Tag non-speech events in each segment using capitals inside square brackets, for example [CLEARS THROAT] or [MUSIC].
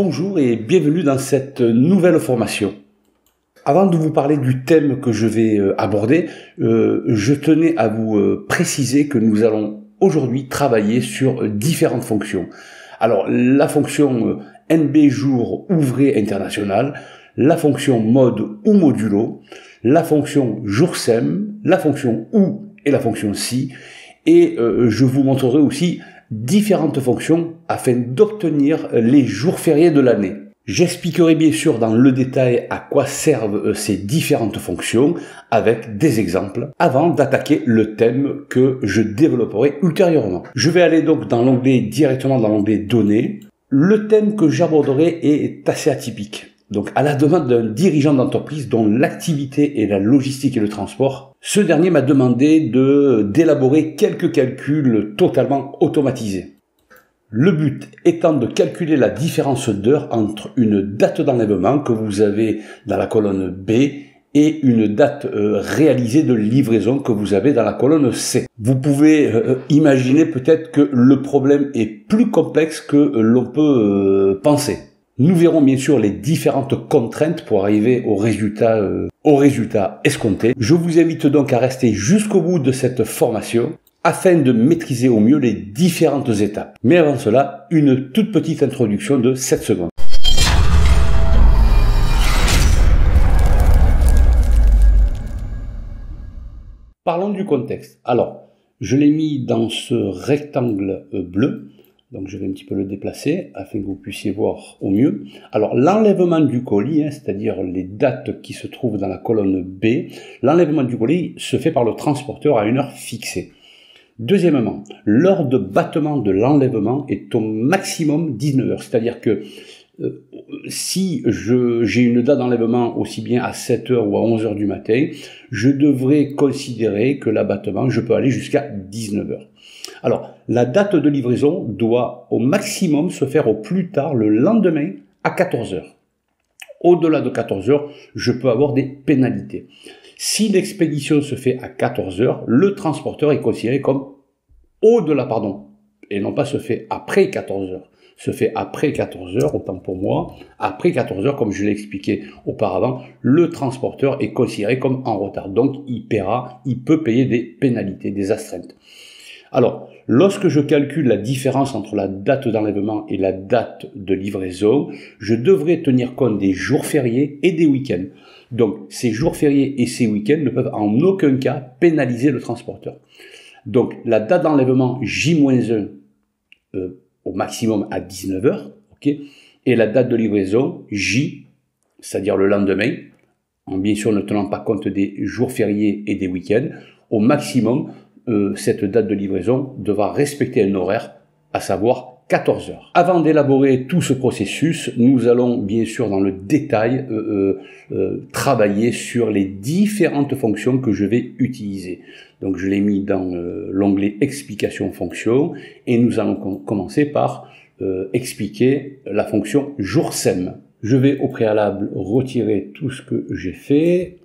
Bonjour et bienvenue dans cette nouvelle formation. Avant de vous parler du thème que je vais euh, aborder, euh, je tenais à vous euh, préciser que nous allons aujourd'hui travailler sur différentes fonctions. Alors la fonction NB jour ouvré international, la fonction mode ou modulo, la fonction jour sem, la fonction ou et la fonction si, et je vous montrerai aussi différentes fonctions afin d'obtenir les jours fériés de l'année. J'expliquerai bien sûr dans le détail à quoi servent euh, ces différentes fonctions avec des exemples avant d'attaquer le thème que je développerai ultérieurement. Je vais aller donc dans l'onglet directement dans l'onglet données. Le thème que j'aborderai est assez atypique. Donc à la demande d'un dirigeant d'entreprise dont l'activité est la logistique et le transport, ce dernier m'a demandé de d'élaborer quelques calculs totalement automatisés. Le but étant de calculer la différence d'heure entre une date d'enlèvement que vous avez dans la colonne B et une date euh, réalisée de livraison que vous avez dans la colonne C. Vous pouvez euh, euh, imaginer peut-être que le problème est plus complexe que l'on peut penser. Nous verrons bien sûr les différentes contraintes pour arriver au résultat, au résultat escompté. Je vous invite donc à rester jusqu'au bout de cette formation afin de maîtriser au mieux les différentes étapes. Mais avant cela, une toute petite introduction de 7 secondes. Parlons du contexte. Alors, je l'ai mis dans ce rectangle euh, bleu. Donc je vais un petit peu le déplacer afin que vous puissiez voir au mieux. Alors l'enlèvement du colis, hein, c'est-à-dire les dates qui se trouvent dans la colonne B, l'enlèvement du colis se fait par le transporteur à une heure fixée. Deuxièmement, l'heure de battement de l'enlèvement est au maximum 19 heures. C'est-à-dire que euh, si j'ai une date d'enlèvement aussi bien à 7 heures ou à 11 heures du matin, je devrais considérer que l'abattement, je peux aller jusqu'à 19 heures. Alors, la date de livraison doit au maximum se faire au plus tard le lendemain à 14 heures. Au-delà de 14 heures, je peux avoir des pénalités. Si l'expédition se fait à 14 heures, le transporteur est considéré comme au-delà, pardon, et non pas se fait après 14 heures. Se fait après 14 heures, autant pour moi. Après 14 heures, comme je l'ai expliqué auparavant, le transporteur est considéré comme en retard. Donc, il paiera, il peut payer des pénalités, des astreintes. Alors, lorsque je calcule la différence entre la date d'enlèvement et la date de livraison, je devrais tenir compte des jours fériés et des week-ends. Donc, ces jours fériés et ces week-ends ne peuvent en aucun cas pénaliser le transporteur. Donc, la date d'enlèvement J-1 euh, au maximum à 19h, ok, et la date de livraison J, c'est-à-dire le lendemain, en bien sûr ne tenant pas compte des jours fériés et des week-ends, au maximum, euh, cette date de livraison devra respecter un horaire, à savoir 14 heures. Avant d'élaborer tout ce processus, nous allons bien sûr dans le détail euh, euh, travailler sur les différentes fonctions que je vais utiliser. Donc je l'ai mis dans l'onglet explication fonction et nous allons commencer par expliquer la fonction jour sem. Je vais au préalable retirer tout ce que j'ai fait,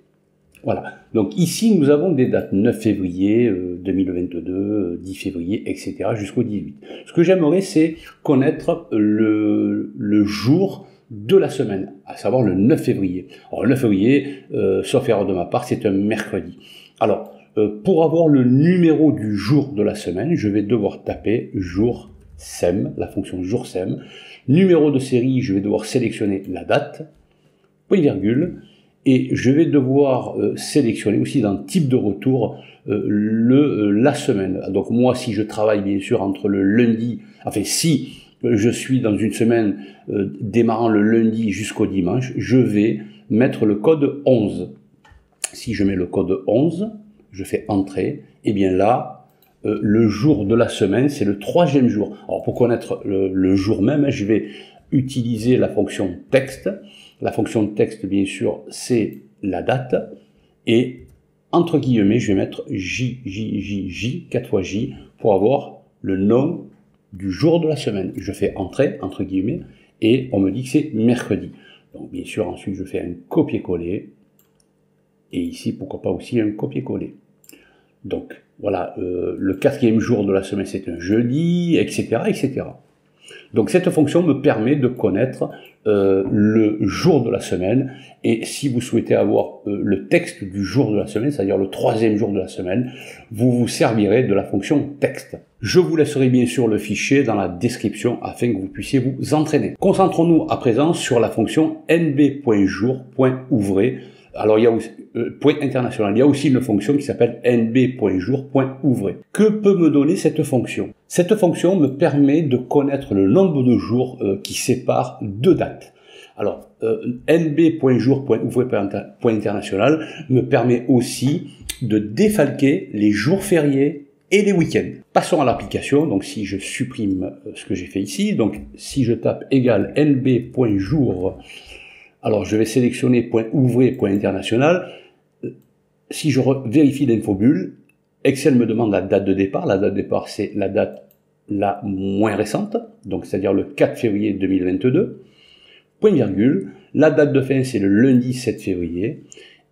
voilà. Donc ici, nous avons des dates 9 février 2022, 10 février, etc. jusqu'au 18. Ce que j'aimerais, c'est connaître le, jour de la semaine, à savoir le 9 février. Alors le 9 février, euh, sauf erreur de ma part, c'est un mercredi. Alors, euh, pour avoir le numéro du jour de la semaine, je vais devoir taper jour SEM, la fonction jour SEM. Numéro de série, je vais devoir sélectionner la date, point virgule, et je vais devoir euh, sélectionner aussi dans type de retour euh, le euh, la semaine. Donc moi, si je travaille bien sûr entre le lundi, enfin si je suis dans une semaine démarrant le lundi jusqu'au dimanche, je vais mettre le code 11. Si je mets le code 11, je fais entrer, et bien là, le jour de la semaine, c'est le troisième jour. Alors pour connaître le, le jour même, je vais utiliser la fonction texte la fonction texte, bien sûr, c'est la date. Et entre guillemets, je vais mettre J, J, J, J, 4 fois J, pour avoir le nom du jour de la semaine. Je fais entrer, entre guillemets, et on me dit que c'est mercredi. Donc bien sûr, ensuite, je fais un copier-coller. Et ici, pourquoi pas aussi un copier-coller. Donc voilà, euh, le quatrième jour de la semaine, c'est un jeudi, etc., etc. Donc cette fonction me permet de connaître euh, le jour de la semaine et si vous souhaitez avoir euh, le texte du jour de la semaine, c'est-à-dire le troisième jour de la semaine, vous vous servirez de la fonction texte. Je vous laisserai bien sûr le fichier dans la description afin que vous puissiez vous entraîner. Concentrons-nous à présent sur la fonction nb.jour.ouvrez alors il y a aussi, euh, point international, il y a aussi une fonction qui s'appelle nb.jour.ouvrez. Que peut me donner cette fonction? Cette fonction me permet de connaître le nombre de jours euh, qui séparent deux dates. Alors euh, nb.jour.ouvrez.international me permet aussi de défalquer les jours fériés et les week-ends. Passons à l'application. Donc si je supprime euh, ce que j'ai fait ici, donc si je tape égal nb.jour alors je vais sélectionner point point international. Si je vérifie l'infobulle, Excel me demande la date de départ. La date de départ, c'est la date la moins récente, donc c'est-à-dire le 4 février 2022. Point virgule. La date de fin, c'est le lundi 7 février.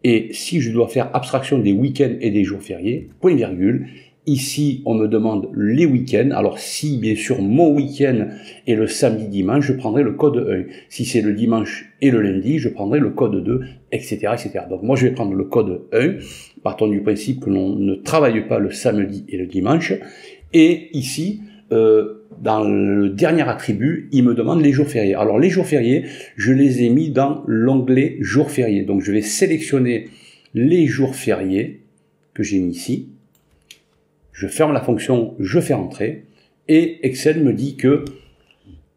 Et si je dois faire abstraction des week-ends et des jours fériés, point virgule, Ici, on me demande les week-ends. Alors, si bien sûr mon week-end est le samedi dimanche, je prendrai le code 1. Si c'est le dimanche et le lundi, je prendrai le code 2, etc., etc. Donc, moi, je vais prendre le code 1. Partons du principe que l'on ne travaille pas le samedi et le dimanche. Et ici, euh, dans le dernier attribut, il me demande les jours fériés. Alors, les jours fériés, je les ai mis dans l'onglet jours fériés. Donc, je vais sélectionner les jours fériés que j'ai mis ici je ferme la fonction je fais entrer et Excel me dit que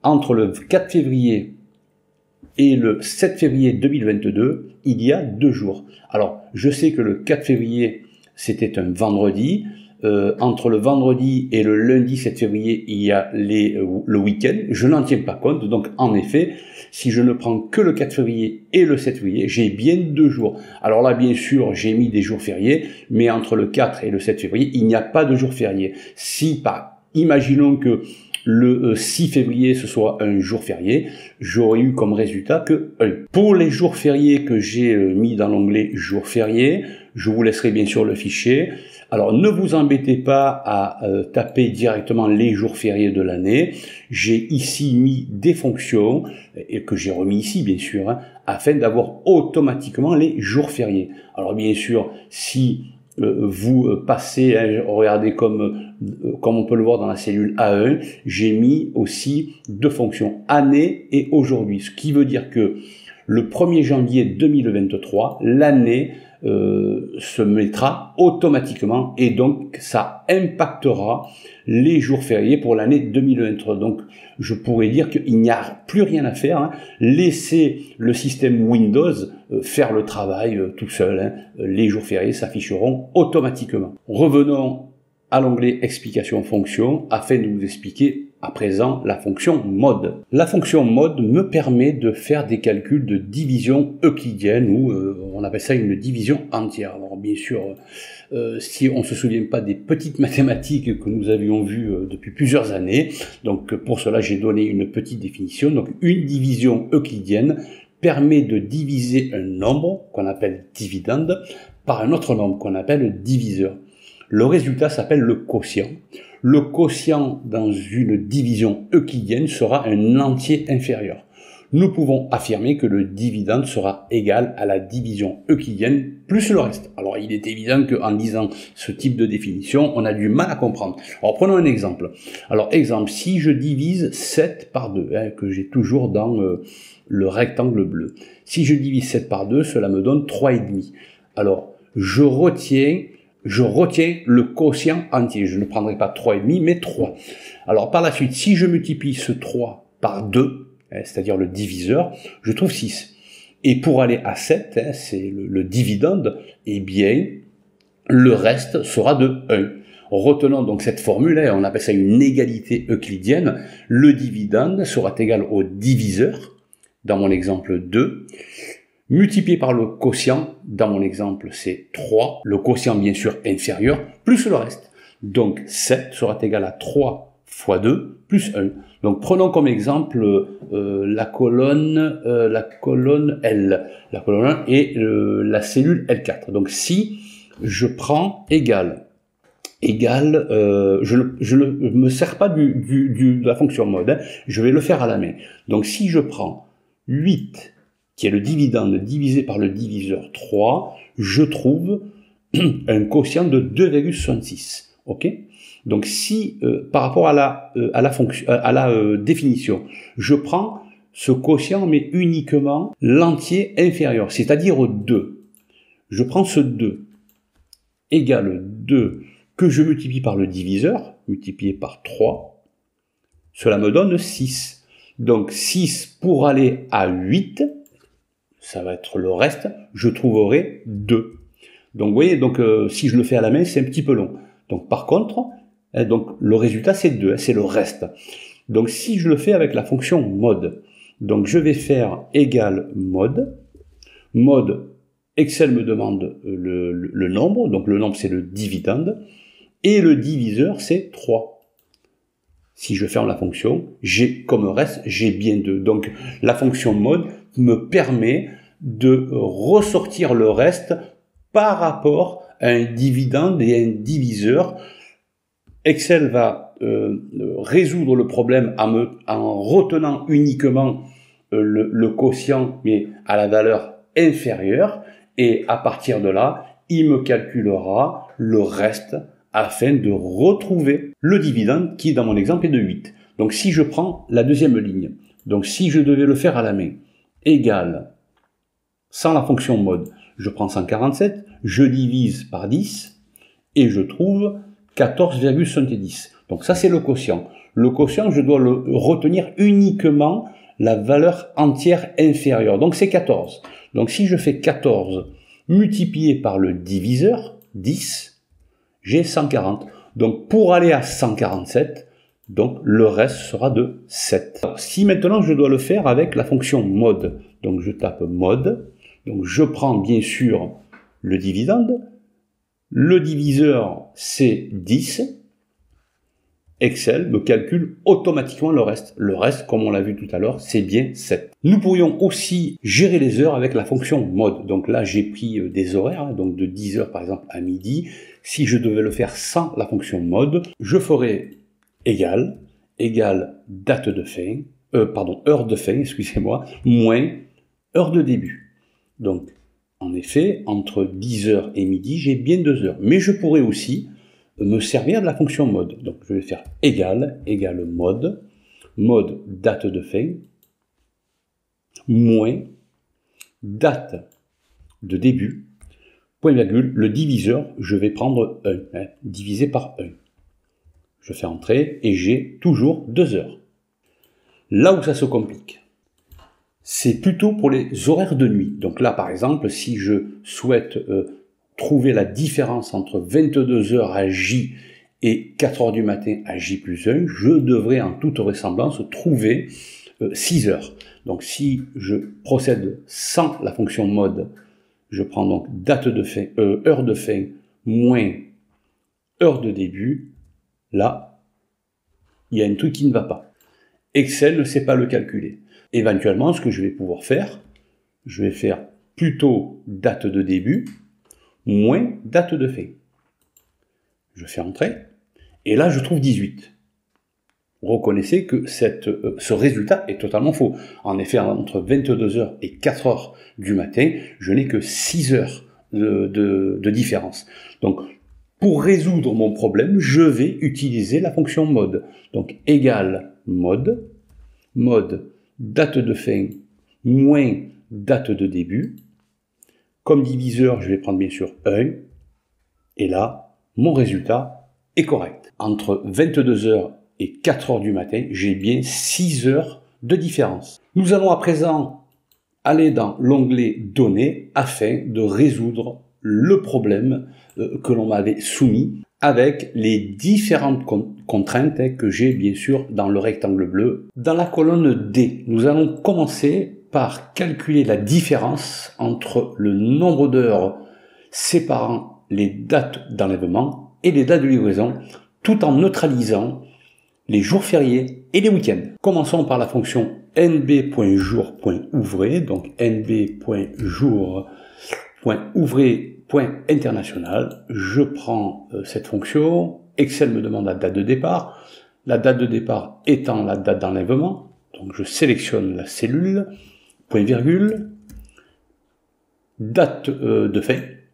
entre le 4 février et le 7 février 2022, il y a deux jours. Alors, je sais que le 4 février, c'était un vendredi. Euh, entre le vendredi et le lundi 7 février, il y a euh, le week-end. Je n'en tiens pas compte. Donc, en effet, si je ne prends que le 4 février et le 7 février, j'ai bien deux jours. Alors là, bien sûr, j'ai mis des jours fériés, mais entre le 4 et le 7 février, il n'y a pas de jour férié. Si, pas, imaginons que le 6 euh, février ce soit un jour férié, j'aurais eu comme résultat que 1. Pour les jours fériés que j'ai mis dans l'onglet jours fériés, je vous laisserai bien sûr le fichier. Alors ne vous embêtez pas à euh, taper directement les jours fériés de l'année. J'ai ici mis des fonctions, et que j'ai remis ici bien sûr, hein, afin d'avoir automatiquement les jours fériés. Alors bien sûr, si euh, vous passez, hein, regardez comme, euh, comme on peut le voir dans la cellule A1, j'ai mis aussi deux fonctions, année et aujourd'hui. Ce qui veut dire que le 1er janvier 2023, l'année euh, se mettra automatiquement et donc ça impactera les jours fériés pour l'année 2023. Donc je pourrais dire qu'il n'y a plus rien à faire. Hein. Laissez le système Windows euh, faire le travail euh, tout seul. Hein. Les jours fériés s'afficheront automatiquement. Revenons à l'onglet explication fonction afin de vous expliquer à présent la fonction mode. La fonction mode me permet de faire des calculs de division euclidienne ou euh, on appelle ça une division entière. Alors bien sûr, euh, si on se souvient pas des petites mathématiques que nous avions vues euh, depuis plusieurs années, donc pour cela j'ai donné une petite définition. Donc une division euclidienne permet de diviser un nombre qu'on appelle dividende par un autre nombre qu'on appelle diviseur. Le résultat s'appelle le quotient. Le quotient dans une division euclidienne sera un entier inférieur. Nous pouvons affirmer que le dividende sera égal à la division euclidienne plus le reste. Alors il est évident qu'en disant ce type de définition, on a du mal à comprendre. Alors prenons un exemple. Alors exemple, si je divise 7 par 2, hein, que j'ai toujours dans euh, le rectangle bleu. Si je divise 7 par 2, cela me donne 3,5. Alors je retiens je retiens le quotient entier. Je ne prendrai pas 3,5, mais 3. Alors par la suite, si je multiplie ce 3 par 2, hein, c'est-à-dire le diviseur, je trouve 6. Et pour aller à 7, hein, c'est le, dividende, eh bien, le reste sera de 1. Retenons donc cette formule, hein, on appelle ça une égalité euclidienne. Le dividende sera égal au diviseur, dans mon exemple 2, multiplié par le quotient, dans mon exemple c'est 3, le quotient bien sûr inférieur, plus le reste. Donc 7 sera égal à 3 fois 2 plus 1. Donc prenons comme exemple euh, la colonne euh, la colonne L, la colonne 1 et la cellule L4. Donc si je prends égal égale, euh, je, ne, me sers pas du, de la fonction mode, hein. je vais le faire à la main. Donc si je prends 8, qui est le dividende divisé par le diviseur 3, je trouve [CLEARS THROAT] un quotient de 2,66. Ok? Donc si euh, par rapport à la, euh, à la, fonction, à la définition, je prends ce quotient mais uniquement l'entier inférieur, c'est-à-dire 2. Je prends ce 2 égale 2 que je multiplie par le diviseur, multiplié par 3, cela me donne 6. Donc 6 pour aller à 8, ça va être le reste, je trouverai 2. Donc vous voyez, donc, euh, si je le fais à la main, c'est un petit peu long. Donc par contre, hein, donc, le résultat c'est 2, hein, c'est le reste. Donc si je le fais avec la fonction mode, donc je vais faire égal mode, mode, Excel me demande le, le nombre, donc le nombre c'est le dividende, et le diviseur, c'est 3. Si je ferme la fonction, j'ai comme reste, j'ai bien 2. Donc la fonction mode me permet de ressortir le reste par rapport à un dividende et un diviseur. Excel va euh, résoudre le problème en, retenant uniquement euh, le, le quotient, mais à la valeur inférieure. Et à partir de là, il me calculera le reste afin de retrouver le dividende qui, dans mon exemple, est de 8. Donc si je prends la deuxième ligne, donc si je devais le faire à la main, égal, sans la fonction mode, je prends 147, je divise par 10, et je trouve 14,70. Donc ça c'est le quotient. Le quotient, je dois le retenir uniquement la valeur entière inférieure. Donc c'est 14. Donc si je fais 14 multiplié par le diviseur, 10, j'ai 140. Donc pour aller à 147, donc le reste sera de 7. si maintenant je dois le faire avec la fonction mode, donc je tape mode, donc je prends bien sûr le dividende, le diviseur c'est 10, Excel me calcule automatiquement le reste. Le reste, comme on l'a vu tout à l'heure, c'est bien 7. Nous pourrions aussi gérer les heures avec la fonction mode. Donc là, j'ai pris euh, des horaires, hein, donc de 10 heures par exemple à midi. Si je devais le faire sans la fonction mode, je ferais égal, égal date de fin, euh, pardon, heure de fin, [LAUGHS] excusez-moi, moins heure de début. Donc, en effet, entre 10 heures et midi, j'ai bien 2 heures. Mais je pourrais aussi me servir de la fonction mode. Donc je vais faire égal, égal mode, mode date de fin, moins date de début, point virgule, le diviseur, je vais prendre 1, hein, divisé par 1. Je fais entrer et j'ai toujours 2 heures. Là où ça se complique, c'est plutôt pour les horaires de nuit. Donc là, par exemple, si je souhaite euh, trouver la différence entre 22 heures à J et 4 heures du matin à J plus 1, je devrais en toute ressemblance trouver 6 euh, heures. Donc si je procède sans la fonction mode, je prends donc date de fin, euh, heure de fin moins heure de début, là, il y a un truc qui ne va pas. Excel ne sait pas le calculer. Éventuellement, ce que je vais pouvoir faire, je vais faire plutôt date de début, moins date de fin. Je fais entrer, et là je trouve 18. Reconnaissez que euh, ce résultat est totalement faux. En effet, entre 22h et 4h du matin, je n'ai que 6 heures de, de, différence. Donc, pour résoudre mon problème, je vais utiliser la fonction mode. Donc, égal mode, mode date de fin moins date de début, comme diviseur, je vais prendre bien sûr 1. Et là, mon résultat est correct. Entre 22h et 4h du matin, j'ai bien 6 heures de différence. Nous allons à présent aller dans l'onglet Données afin de résoudre le problème euh, que l'on m'avait soumis avec les différentes contraintes que j'ai bien sûr dans le rectangle bleu. Dans la colonne D, nous allons commencer par calculer la différence entre le nombre d'heures séparant les dates d'enlèvement et les dates de livraison, tout en neutralisant les jours fériés et les week-ends. Commençons par la fonction nb.jour.ouvré, donc nb.jour.ouvré point international, je prends euh, cette fonction, Excel me demande la date de départ, la date de départ étant la date d'enlèvement, donc je sélectionne la cellule, point virgule, date euh, de fait,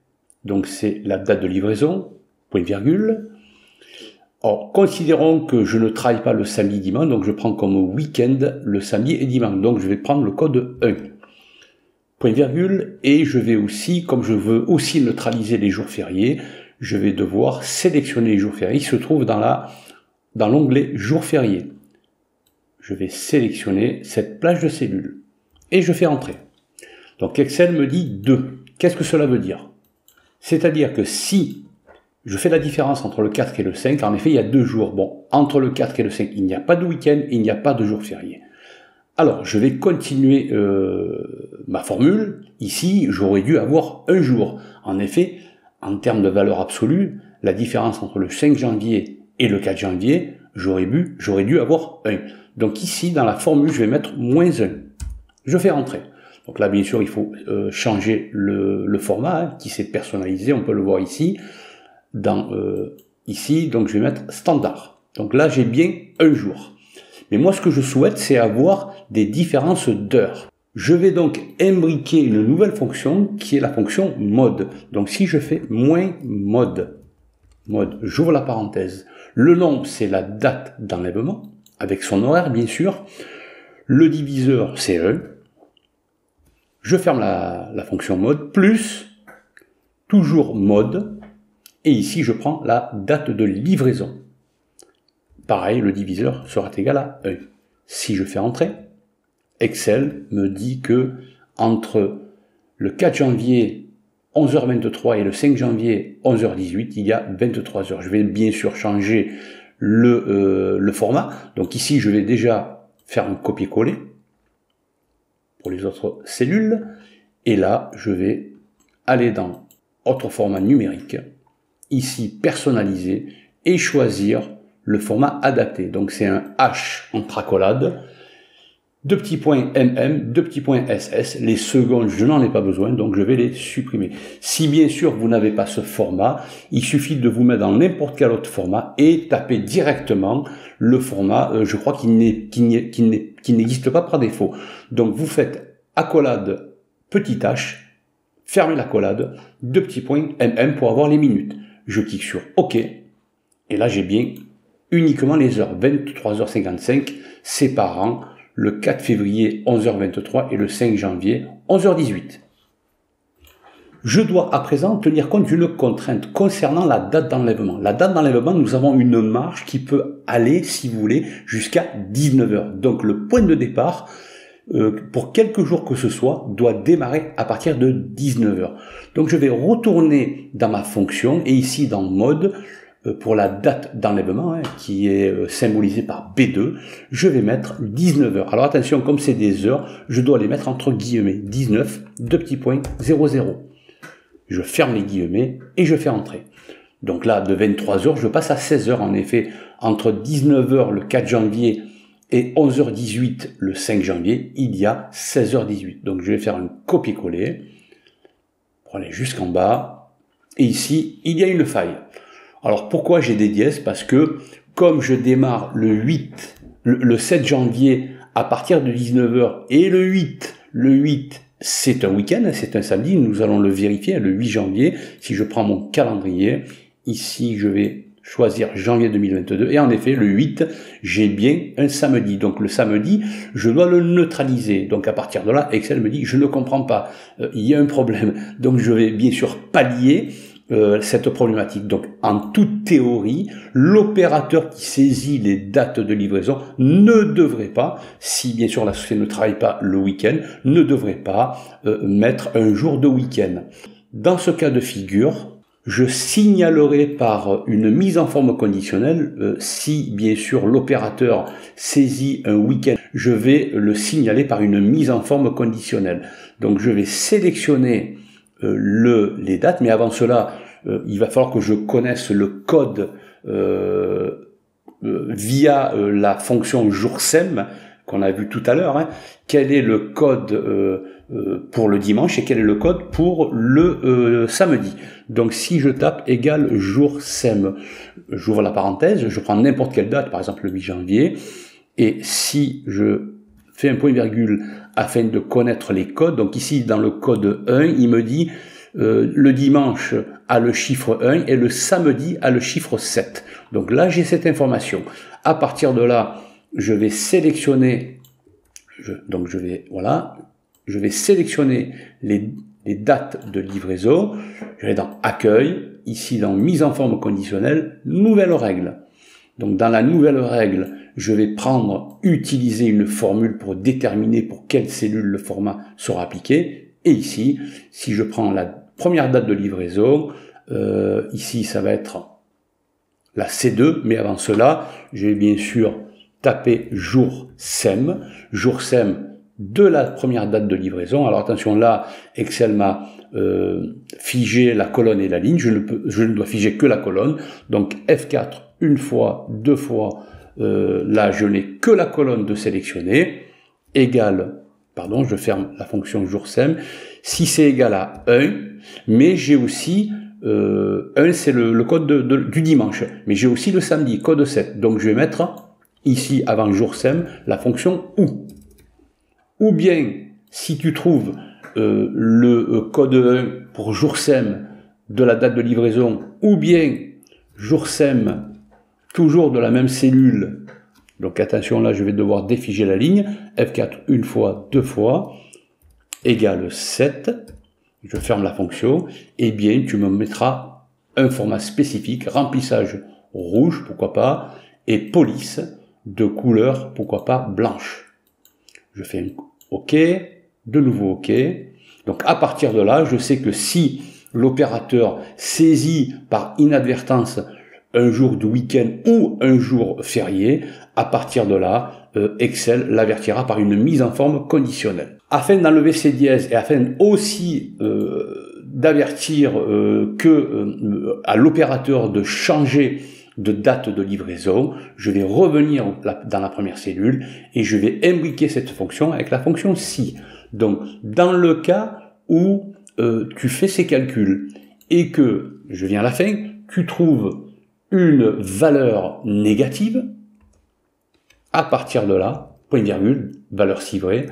donc c'est la date de livraison, point virgule. Or, considérons que je ne travaille pas le samedi dimanche, donc je prends comme week-end le samedi et dimanche, donc je vais prendre le code 1. Point virgule, et je vais aussi, comme je veux aussi neutraliser les jours fériés, je vais devoir sélectionner les jours fériés qui se trouvent dans la dans l'onglet jours fériés. Je vais sélectionner cette plage de cellules et je fais entrer. Donc Excel me dit 2. Qu'est-ce que cela veut dire? C'est-à-dire que si je fais la différence entre le 4 et le 5, en effet, il y a deux jours. Bon, entre le 4 et le 5, il n'y a pas de week-end, il n'y a pas de jour férié. Alors, je vais continuer euh, ma formule. Ici, j'aurais dû avoir un jour. En effet, en termes de valeur absolue, la différence entre le 5 janvier et le 4 janvier, j'aurais dû, avoir 1. Donc ici, dans la formule, je vais mettre moins 1. Je fais rentrer. Donc là, bien sûr, il faut euh, changer le, format hein, qui s'est personnalisé. On peut le voir ici. Dans euh, ici, donc je vais mettre standard. Donc là, j'ai bien un jour. Mais moi, ce que je souhaite, c'est avoir des différences d'heures. Je vais donc imbriquer une nouvelle fonction qui est la fonction mode. Donc si je fais moins mode, mode, j'ouvre la parenthèse. Le nom, c'est la date d'enlèvement, avec son horaire bien sûr. Le diviseur, c'est E. Je ferme la, fonction mode, plus, toujours mode, et ici je prends la date de livraison. Pareil, le diviseur sera égal à E. Si je fais entrer, Excel me dit que entre le 4 janvier 11h23 et le 5 janvier 11h18, il y a 23 heures. Je vais bien sûr changer le, euh, le format. Donc ici, je vais déjà faire un copier-coller pour les autres cellules. Et là, je vais aller dans autre format numérique, ici personnaliser et choisir le format adapté. Donc c'est un H en tracolade deux petits points MM, deux petits points SS. Les secondes, je n'en ai pas besoin, donc je vais les supprimer. Si bien sûr vous n'avez pas ce format, il suffit de vous mettre dans n'importe quel autre format et taper directement le format, euh, je crois qu'il n'existe pas par défaut. Donc vous faites accolade petit h, fermez l'accolade, deux petits points MM pour avoir les minutes. Je clique sur OK, et là j'ai bien uniquement les heures, 23h55, séparant le 4 février 11h23 et le 5 janvier 11h18. Je dois à présent tenir compte d'une contrainte concernant la date d'enlèvement. La date d'enlèvement, nous avons une marge qui peut aller, si vous voulez, jusqu'à 19h. Donc le point de départ, euh, pour quelques jours que ce soit, doit démarrer à partir de 19h. Donc je vais retourner dans ma fonction et ici dans mode, pour la date d'enlèvement, hein, qui est euh, symbolisée par B2, je vais mettre 19 heures. Alors attention, comme c'est des heures, je dois les mettre entre guillemets. 19, deux petits points, 00. Je ferme les guillemets et je fais entrer. Donc là, de 23 heures, je passe à 16 heures. En effet, entre 19 heures le 4 janvier et 11h18 le 5 janvier, il y a 16h18. Donc je vais faire un copier-coller pour aller jusqu'en bas. Et ici, il y a une faille. Alors pourquoi j'ai des dièses? Parce que comme je démarre le 8, le, 7 janvier à partir de 19h et le 8, le 8 c'est un week-end, c'est un samedi, nous allons le vérifier le 8 janvier. Si je prends mon calendrier, ici je vais choisir janvier 2022 et en effet le 8 j'ai bien un samedi. Donc le samedi je dois le neutraliser. Donc à partir de là Excel me dit je ne comprends pas. Euh, il y a un problème. Donc je vais bien sûr pallier euh, cette problématique. Donc, en toute théorie, l'opérateur qui saisit les dates de livraison ne devrait pas, si bien sûr la société ne travaille pas le week-end, ne devrait pas euh, mettre un jour de week-end. Dans ce cas de figure, je signalerai par une mise en forme conditionnelle, euh, si bien sûr l'opérateur saisit un week-end, je vais le signaler par une mise en forme conditionnelle. Donc je vais sélectionner le, les dates, mais avant cela, il va falloir que je connaisse le code euh, via la fonction joursem qu'on a vu tout à l'heure, hein, quel est le code euh, euh, pour le dimanche et quel est le code pour le euh, samedi. Donc si je tape égal jour SEM, j'ouvre la parenthèse, je prends n'importe quelle date, par exemple le 8 janvier, et si je fais un point virgule afin de connaître les codes, donc ici dans le code 1, il me dit le dimanche a le chiffre 1 et le samedi a le chiffre 7. Donc là j'ai cette information. À partir de là, je vais sélectionner, donc je vais, voilà, je vais sélectionner les, dates de livraison, je vais dans accueil, ici dans mise en forme conditionnelle, nouvelle règle. Donc dans la nouvelle règle, je vais prendre, utiliser une formule pour déterminer pour quelle cellule le format sera appliqué. Et ici, si je prends la première date de livraison, euh, ici ça va être la C2, mais avant cela, je vais bien sûr taper jour SEM, jour SEM de la première date de livraison. Alors attention, là, Excel m'a euh, figé la colonne et la ligne, je ne, peux, je ne dois figer que la colonne. Donc F4 une fois, deux fois, euh, là je n'ai que la colonne de sélectionner, égale, pardon, je ferme la fonction jour SEM, si c'est égal à 1, mais j'ai aussi euh, 1 c'est le, code du dimanche, mais j'ai aussi le samedi, code 7. Donc je vais mettre ici avant jour sem la fonction ou. Ou bien si tu trouves euh, le euh, code 1 pour jour sem de la date de livraison, ou bien jour sem toujours de la même cellule. Donc attention là, je vais devoir défiger la ligne. F4 une fois, deux fois, égale 7 je ferme la fonction, eh bien tu me mettras un format spécifique, remplissage rouge, pourquoi pas, et police de couleur, pourquoi pas, blanche. Je fais OK, de nouveau OK. Donc à partir de là, je sais que si l'opérateur saisit par inadvertance un jour de week-end ou un jour férié, à partir de là, euh, Excel l'avertira par une mise en forme conditionnelle. Afin d'enlever ces dièses et afin aussi euh, d'avertir euh, que à l'opérateur de changer de date de livraison, je vais revenir dans la première cellule et je vais imbriquer cette fonction avec la fonction si. Donc, dans le cas où tu fais ces calculs et que, je viens à la fin, tu trouves une valeur négative, à partir de là, point virgule, valeur civrée,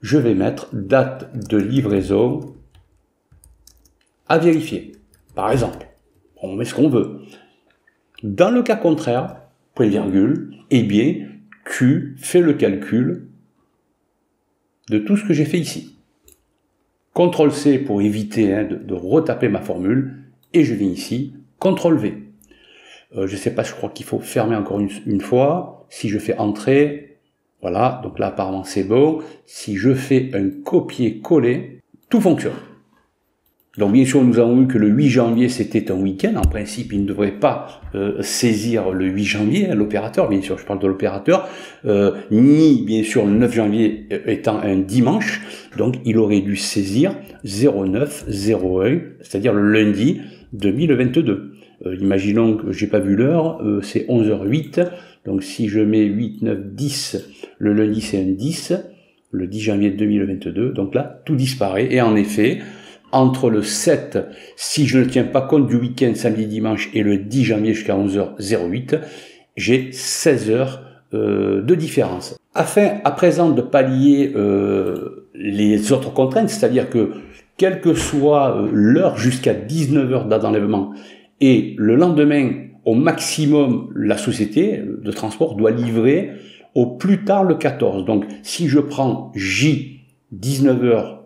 je vais mettre date de livraison à vérifier. Par exemple, on met ce qu'on veut. Dans le cas contraire, point virgule, eh bien, tu fais le calcul de tout ce que j'ai fait ici. CTRL C pour éviter hein, de, de, retaper ma formule, et je viens ici, CTRL V. Euh, je sais pas, je crois qu'il faut fermer encore une, fois. Si je fais entrer, voilà, donc là apparemment c'est bon. Si je fais un copier-coller, tout fonctionne. Donc bien sûr, nous avons vu que le 8 janvier, c'était un week-end. En principe, il ne devrait pas euh, saisir le 8 janvier, hein, l'opérateur, bien sûr, je parle de l'opérateur, euh, ni bien sûr le 9 janvier étant un dimanche. Donc il aurait dû saisir 09 01, c'est-à-dire le lundi 2022. Euh, imaginons que j'ai pas vu l'heure, euh, c'est 11h08, donc si je mets 8, 9, 10, le lundi c'est un 10, le 10 janvier 2022, donc là tout disparaît, et en effet, entre le 7, si je ne tiens pas compte du week-end samedi dimanche, et le 10 janvier jusqu'à 11h08, j'ai 16 heures euh, de différence. Afin à présent de pallier les autres contraintes, c'est-à-dire que quelle que soit l'heure jusqu'à 19h date d'enlèvement, et le lendemain, au maximum, la société de transport doit livrer au plus tard le 14. Donc si je prends J 19h,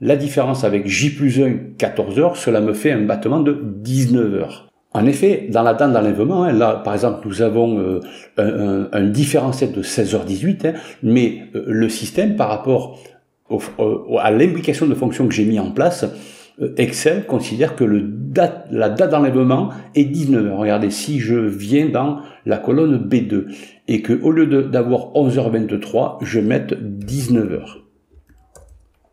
la différence avec J plus 1 14h, cela me fait un battement de 19h. En effet, dans la date d'enlèvement, hein, là par exemple nous avons euh, un, différentiel de 16h18, hein, mais euh, le système par rapport à l'implication de fonctions que j'ai mis en place, euh, Excel considère que le date, la date d'enlèvement est 19h. Regardez, si je viens dans la colonne B2 et que au lieu d'avoir 11h23, je mette 19h.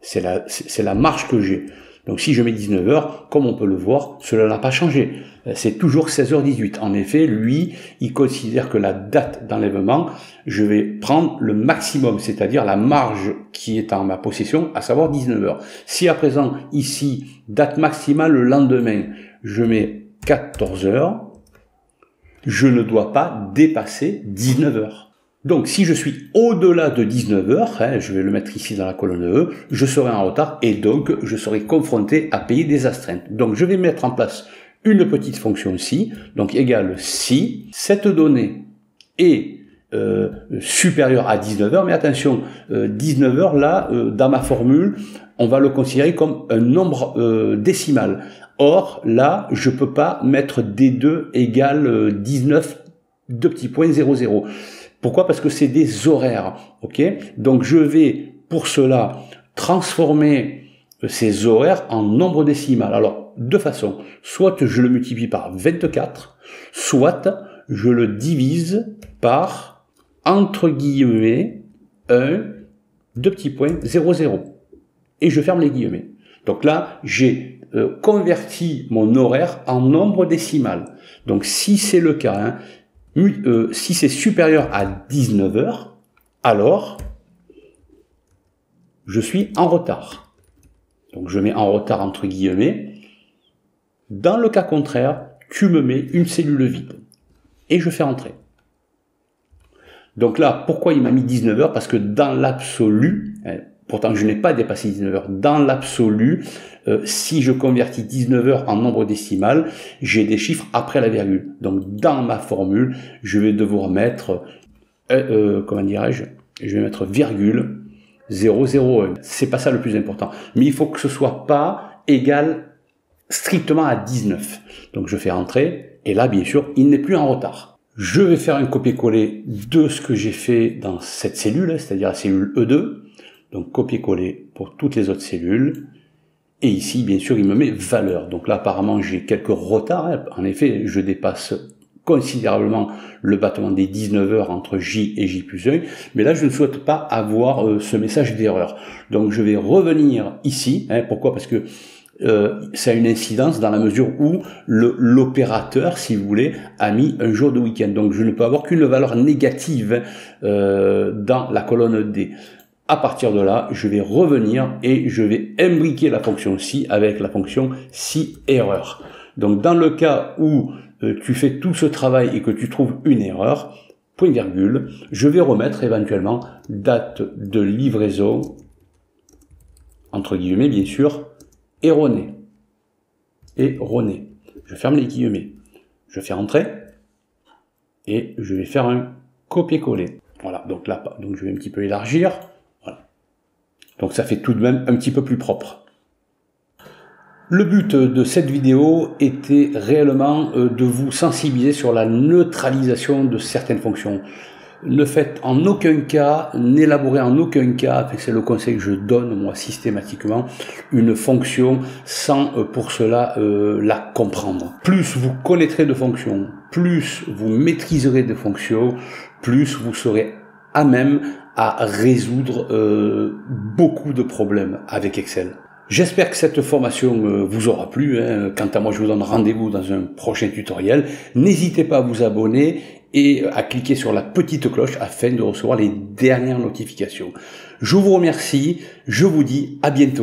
C'est la, la que j'ai. Donc si je mets 19h, comme on peut le voir, cela n'a pas changé. Euh, c'est toujours 16h18. En effet, lui, il considère que la date d'enlèvement, je vais prendre le maximum, c'est-à-dire la marge qui est en ma possession, à savoir 19h. Si à présent, ici, date maximale le lendemain, je mets 14h, je ne dois pas dépasser 19h. Donc si je suis au-delà de 19 heures, hein, je vais le mettre ici dans la colonne E, je serai en retard et donc je serai confronté à payer des astreintes. Donc je vais mettre en place une petite fonction si, donc égale si cette donnée est euh, supérieure à 19 heures, mais attention, 19 euh, heures là, euh, dans ma formule, on va le considérer comme un nombre décimal. Or, là, je peux pas mettre D2 égale 19, deux petits points 00. Pourquoi? Parce que c'est des horaires. ok? Donc je vais pour cela transformer ces horaires en nombre décimal. Alors, de façon, soit je le multiplie par 24, soit je le divise par, entre guillemets, 1, deux petits points, 0, 0. Et je ferme les guillemets. Donc là, j'ai euh, converti mon horaire en nombre décimal. Donc si c'est le cas, hein, euh, si c'est supérieur à 19 heures, alors je suis en retard. Donc je mets en retard entre guillemets. Dans le cas contraire, tu me mets une cellule vide et je fais entrer. Donc là, pourquoi il m'a mis 19 heures? Parce que dans l'absolu, hein, pourtant je n'ai pas dépassé 19 heures, dans l'absolu, euh, si je convertis 19 heures en nombre décimal, j'ai des chiffres après la virgule. Donc dans ma formule, je vais devoir mettre, euh, euh, comment dirais-je, je vais mettre virgule 001. C'est pas ça le plus important. Mais il faut que ce soit pas égal strictement à 19. Donc je fais entrer, et là bien sûr, il n'est plus en retard. Je vais faire un copier-coller de ce que j'ai fait dans cette cellule, c'est-à-dire la cellule E2. Donc copier-coller pour toutes les autres cellules. Et ici, bien sûr, il me met valeur. Donc là, apparemment, j'ai quelques retards. Hein. En effet, je dépasse considérablement le battement des 19 heures entre J et J plus 1. Mais là, je ne souhaite pas avoir euh, ce message d'erreur. Donc je vais revenir ici. Hein. Pourquoi? Parce que euh, ça a une incidence dans la mesure où l'opérateur, si vous voulez, a mis un jour de week-end. Donc je ne peux avoir qu'une valeur négative euh, dans la colonne D. À partir de là, je vais revenir et je vais imbriquer la fonction si avec la fonction si erreur. Donc dans le cas où euh, tu fais tout ce travail et que tu trouves une erreur, point virgule, je vais remettre éventuellement date de livraison, entre guillemets bien sûr, erronée. Erronée. Je ferme les guillemets. Je fais entrer et je vais faire un copier-coller. Voilà, donc là, donc je vais un petit peu élargir. Donc ça fait tout de même un petit peu plus propre. Le but de cette vidéo était réellement euh, de vous sensibiliser sur la neutralisation de certaines fonctions. Ne faites en aucun cas, n'élaborez en aucun cas, c'est le conseil que je donne moi systématiquement, une fonction sans euh, pour cela euh, la comprendre. Plus vous connaîtrez de fonctions, plus vous maîtriserez de fonctions, plus vous serez à même à résoudre euh, beaucoup de problèmes avec Excel. J'espère que cette formation euh, vous aura plu. Hein. Quant à moi, je vous donne rendez-vous dans un prochain tutoriel. N'hésitez pas à vous abonner et à cliquer sur la petite cloche afin de recevoir les dernières notifications. Je vous remercie. Je vous dis à bientôt.